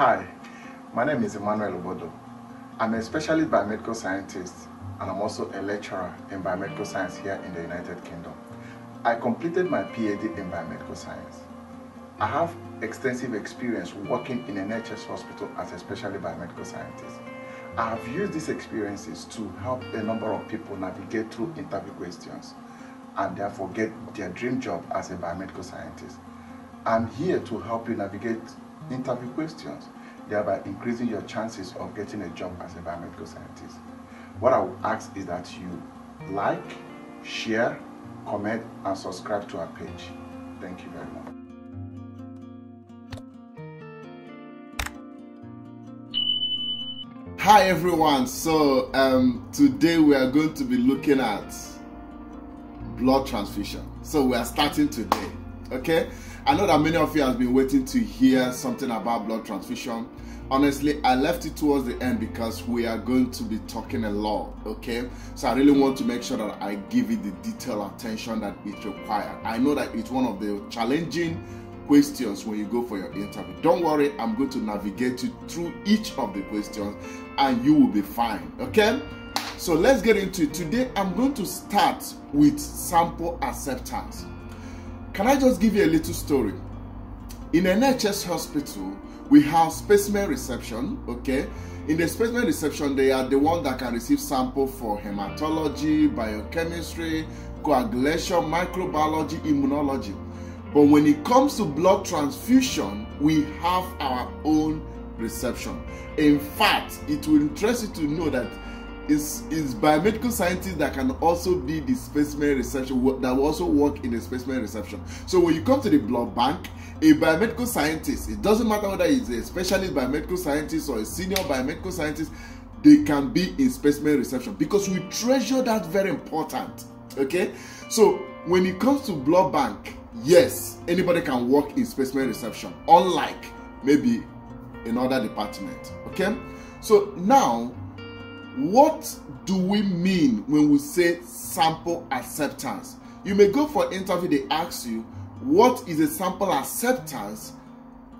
Hi, my name is Emmanuel Obodo. I'm a specialist biomedical scientist and I'm also a lecturer in biomedical science here in the United Kingdom. I completed my PhD in biomedical science. I have extensive experience working in an NHS hospital as a specialist biomedical scientist. I have used these experiences to help a number of people navigate through interview questions and therefore get their dream job as a biomedical scientist. I'm here to help you navigate interview questions, thereby increasing your chances of getting a job as a biomedical scientist. What I would ask is that you like, share, comment, and subscribe to our page. Thank you very much. Hi everyone, so um, today we are going to be looking at blood transfusion. So we are starting today, okay? I know that many of you have been waiting to hear something about blood transfusion. Honestly, I left it towards the end because we are going to be talking a lot, okay? So I really want to make sure that I give it the detailed attention that it requires. I know that it's one of the challenging questions when you go for your interview. Don't worry, I'm going to navigate you through each of the questions and you will be fine, okay? So let's get into it. Today, I'm going to start with sample acceptance. Can I just give you a little story? In NHS hospital, we have specimen reception, okay? In the specimen reception, they are the one that can receive sample for hematology, biochemistry, coagulation, microbiology, immunology. But when it comes to blood transfusion, we have our own reception. In fact, it will interest you to know that it's, it's biomedical scientists that can also be the specimen reception that will also work in the specimen reception. So when you come to the blood bank, a biomedical scientist, it doesn't matter whether he's a specialist biomedical scientist or a senior biomedical scientist, they can be in specimen reception because we treasure that very important. Okay, so when it comes to blood bank, yes, anybody can work in specimen reception, unlike maybe another department. Okay, so now what do we mean when we say sample acceptance? You may go for interview, they ask you, what is a sample acceptance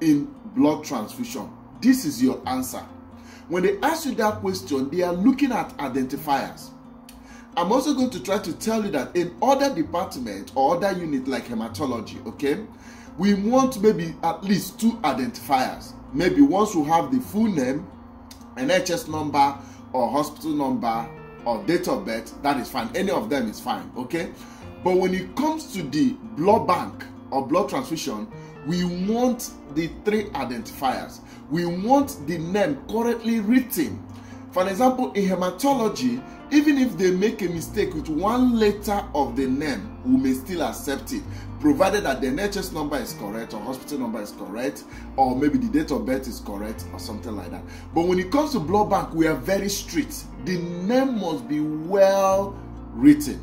in blood transfusion? This is your answer. When they ask you that question, they are looking at identifiers. I'm also going to try to tell you that in other department or other unit like hematology, okay, we want maybe at least two identifiers. Maybe once we have the full name, NHS number, or hospital number or date of birth, that is fine. Any of them is fine, okay? But when it comes to the blood bank or blood transfusion, we want the three identifiers. We want the name correctly written. For example, in hematology, even if they make a mistake with one letter of the name, we may still accept it, provided that the NHS number is correct or hospital number is correct, or maybe the date of birth is correct or something like that. But when it comes to blood bank, we are very strict. The name must be well written.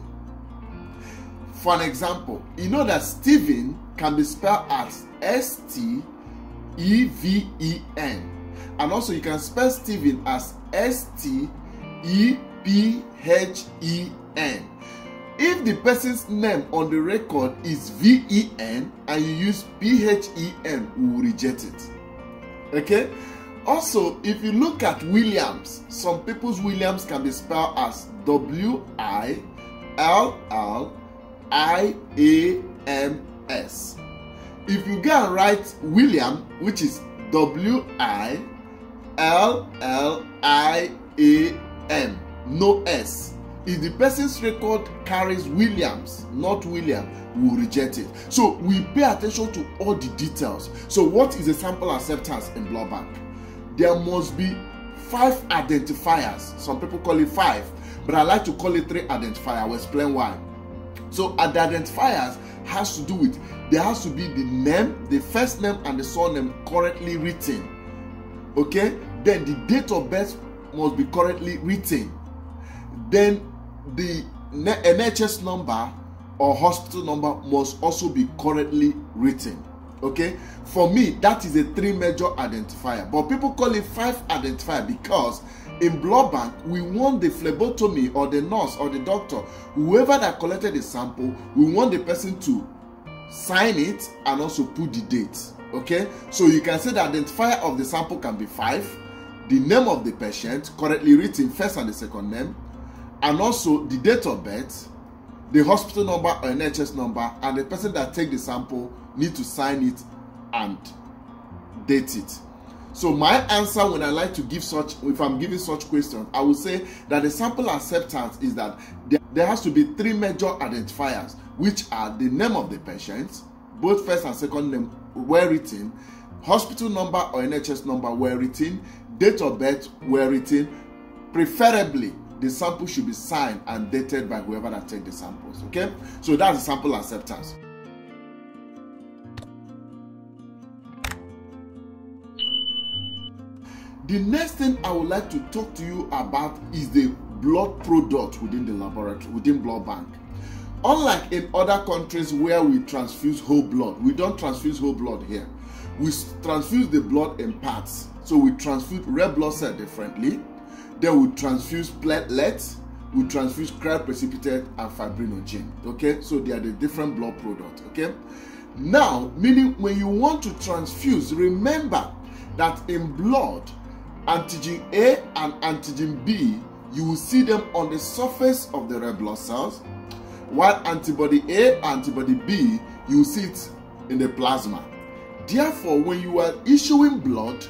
For an example, you know that Stephen can be spelled as S T E V E N, and also you can spell Stephen as S T E P H E N. If the person's name on the record is V E N and you use P H E N, we will reject it. Okay? Also, if you look at Williams, some people's Williams can be spelled as W I L L I A M S. If you go and write William, which is W I L L I A M, no S. If the person's record carries Williams, not William, we will reject it. So we pay attention to all the details. So what is a sample acceptance in blood bank? There must be five identifiers. Some people call it five, but I like to call it three identifiers. I will explain why. So the identifiers has to do with there has to be the name, the first name, and the surname correctly written. Okay, then the date of birth must be correctly written. Then the NHS number or hospital number must also be correctly written. Okay, for me, that is a three major identifier, but people call it five identifier because in blood bank we want the phlebotomy or the nurse or the doctor, whoever that collected the sample, we want the person to sign it and also put the date. Okay, so you can say the identifier of the sample can be five, the name of the patient, correctly written first and the second name, and also the date of birth, the hospital number or NHS number, and the person that take the sample need to sign it and date it. So my answer when I like to give such, if I'm giving such question, I will say that the sample acceptance is that there, there has to be three major identifiers, which are the name of the patient, both first and second name were written, hospital number or NHS number were written, date of birth were written, preferably the sample should be signed and dated by whoever that take the samples. Okay, so that's the sample acceptance. The next thing I would like to talk to you about is the blood product within the laboratory, within blood bank. Unlike in other countries where we transfuse whole blood, we don't transfuse whole blood here. We transfuse the blood in parts. So we transfuse red blood cell differently. Then we transfuse platelets, we transfuse cryoprecipitate and fibrinogen. Okay, so they are the different blood products. Okay, now meaning when you want to transfuse, remember that in blood antigen A and antigen B, you will see them on the surface of the red blood cells, while antibody A, antibody B, you see it in the plasma. Therefore, when you are issuing blood,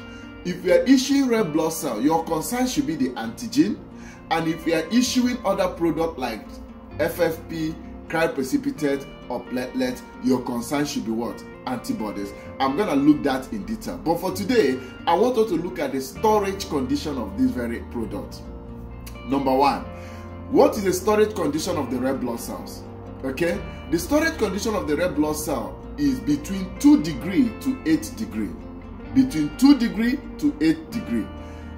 if you are issuing red blood cell, your concern should be the antigen, and if you are issuing other product like FFP, cryoprecipitate, or platelet, your concern should be what? Antibodies. I'm gonna look that in detail. But for today, I want us to look at the storage condition of this very product. Number one, what is the storage condition of the red blood cells? Okay, the storage condition of the red blood cell is between 2 degree to 8 degree. Between 2 degree to 8 degree.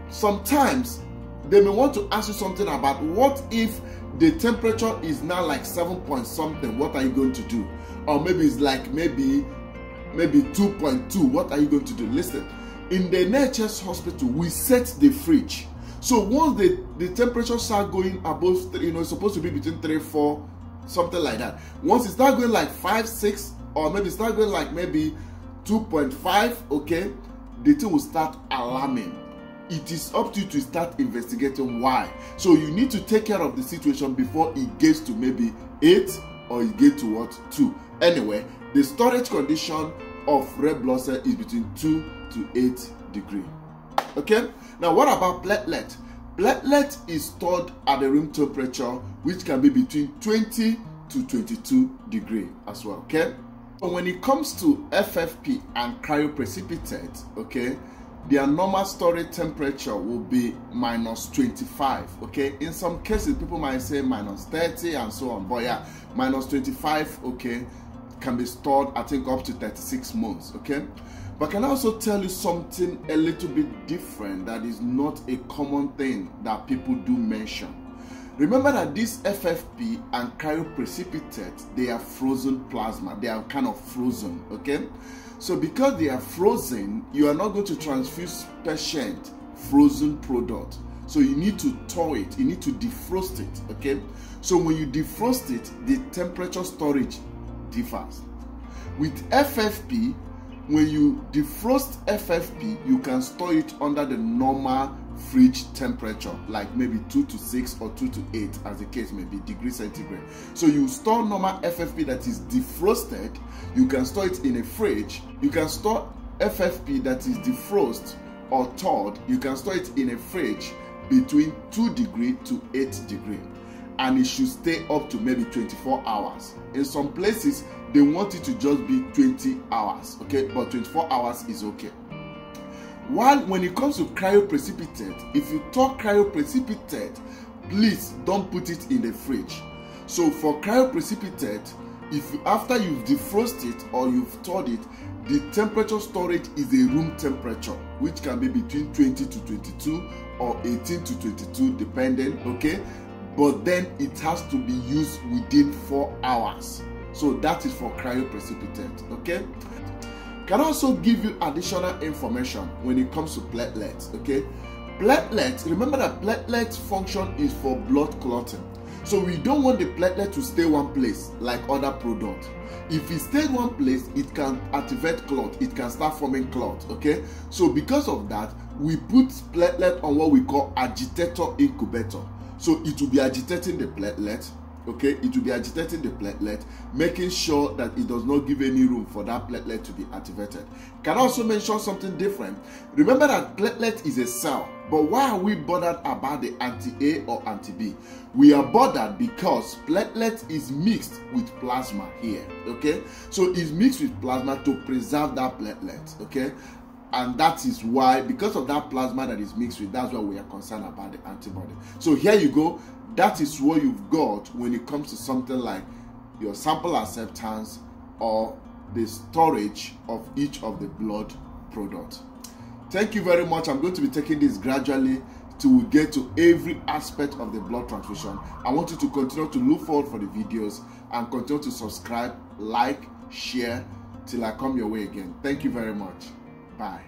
Sometimes they may want to ask you something about what if the temperature is now like 7 point something what are you going to do or maybe it's like maybe maybe 2.2 what are you going to do listen in the nhs hospital we set the fridge so once the the temperature start going above you know it's supposed to be between 3 4 something like that. Once it start going like 5 6 or maybe start going like maybe 2.5 okay the thing will start alarming. It is up to you to start investigating why. So you need to take care of the situation before it gets to maybe 8 or it gets to what 2 anyway the storage condition of red blood cell is between 2 to 8 degree okay? Now what about platelet platelet is stored at the room temperature which can be between 20 to 22 degree as well okay? So when it comes to ffp and cryoprecipitate okay their normal storage temperature will be minus 25 okay? In some cases people might say minus 30 and so on but yeah minus 25 okay can be stored i think up to 36 months okay but can I also tell you something a little bit different that is not a common thing that people do mention remember that this ffp and cryoprecipitate they are frozen plasma they are kind of frozen okay so because they are frozen, you are not going to transfuse patient frozen product. So you need to thaw it, you need to defrost it, okay? So when you defrost it, the temperature storage differs. With FFP, when you defrost FFP, you can store it under the normal fridge temperature, like maybe 2 to 6 or 2 to 8, as the case may be, degree centigrade. So you store normal FFP that is defrosted, you can store it in a fridge. You can store FFP that is defrosted or thawed, you can store it in a fridge between 2 degree to 8 degree and it should stay up to maybe 24 hours. In some places, they want it to just be 20 hours, okay? But 24 hours is okay. While when it comes to cryoprecipitate, if you talk cryoprecipitate, please don't put it in the fridge. So for cryoprecipitate, if after you've defrosted it or you've thawed it, the temperature storage is a room temperature, which can be between 20 to 22 or 18 to 22, depending, okay? But then it has to be used within four hours. So that is for cryoprecipitate, okay? Can also give you additional information when it comes to platelets, okay? Platelets, remember that platelet function is for blood clotting. So we don't want the platelet to stay one place like other product. If it stays one place, it can activate clot. It can start forming clot. Okay. So because of that, we put platelet on what we call agitator incubator. So it will be agitating the platelet okay? It will be agitating the platelet making sure that it does not give any room for that platelet to be activated. Can also mention something different? Remember that platelet is a cell but why are we bothered about the anti-a or anti-b? We are bothered because platelet is mixed with plasma here okay? So it's mixed with plasma to preserve that platelet okay and that is why because of that plasma that is mixed with that's why we are concerned about the antibody. So here you go. That is what you've got when it comes to something like your sample acceptance or the storage of each of the blood product. Thank you very much. I'm going to be taking this gradually to get to every aspect of the blood transfusion. I want you to continue to look forward for the videos and continue to subscribe like share till i come your way again. Thank you very much Bye.